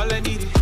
All I need is